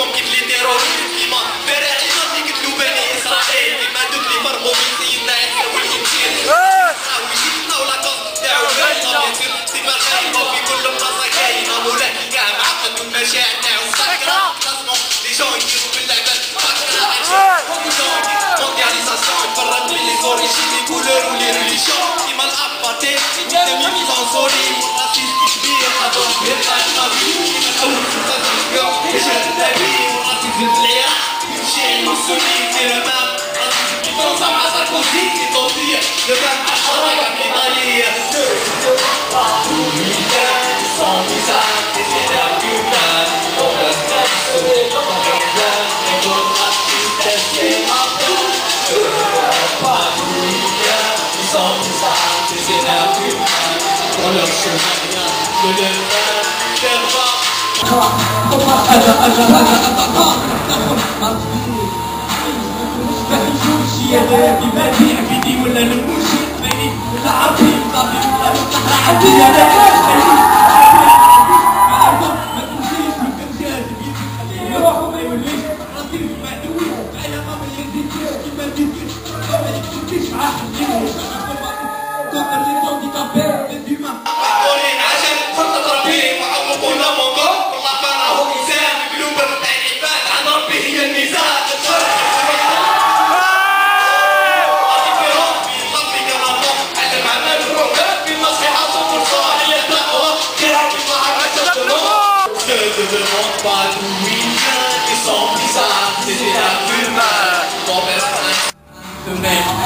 فيكم كيف لي تيروريست كيما براعينا اللي قتلوا بني إسرائيل. كيما دوك اللي فرقوا من سيدنا عيسى والإنجيل. وجيتنا ولا تاعو باينه بيتر سيما خايبه في كل بلاصه كاينة مولاي كاع معقد والمشاعر تاعو سكره لازمو لي جون يديروا باللعبه فاكره عشان celui qui le même Qui t'en sera sa cosine qui t'en tire Le même les maliens où il est On le fait se détendre dans le plein Et on a à tout Je où il est Son Dans leur chemin le même ولا مصلحة عادية لا ما تمشيش ما تمشيش خليه يروح وما يوليش راسي معدوي أنا ما بيدي كيما ديك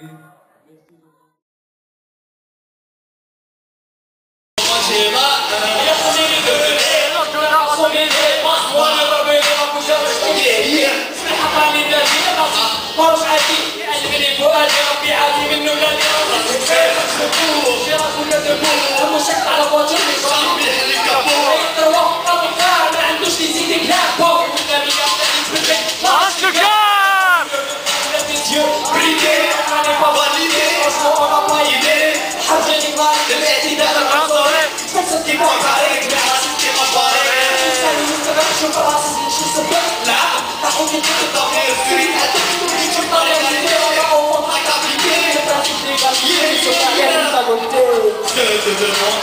Moi j'ai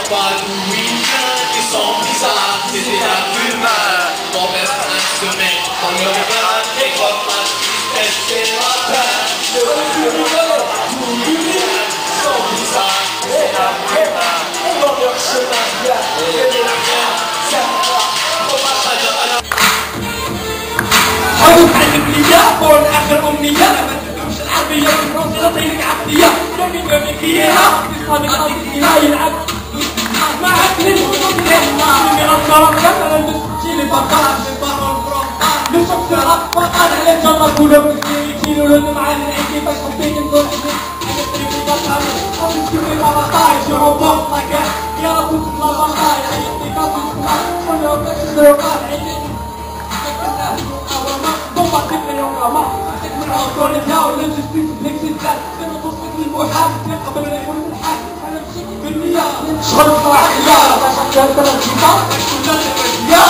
demande pas d'où il vient et son visage c'était la fumée Mon best friend se met dans le vin et comme ma tristesse c'est ma peine Je te demande d'où il vient son visage c'est la fumée Dans leur chemin bien c'est la rien c'est moi حاول تعلم ليا قول اخر امنيه ما تفهمش العربيه والفرنسيه تعطيك عقليه جميل جميل فيها تفهم العقليه يلعب اللي غطرق مثلا بتمشي لي بطال في بارون فرنسا لشفت رفقات على جرة كلهم يشيلوا لهم مع العيدي باش حبيت نقول أنا تريد بطل تشوفي باباطاي شي روبوت مكان يا رب تطلع باباطاي عيطني كافي تطلع كلهم باش الزروقات عيدي شغل صلاحية باش نقدر نجيبها باش كلنا يا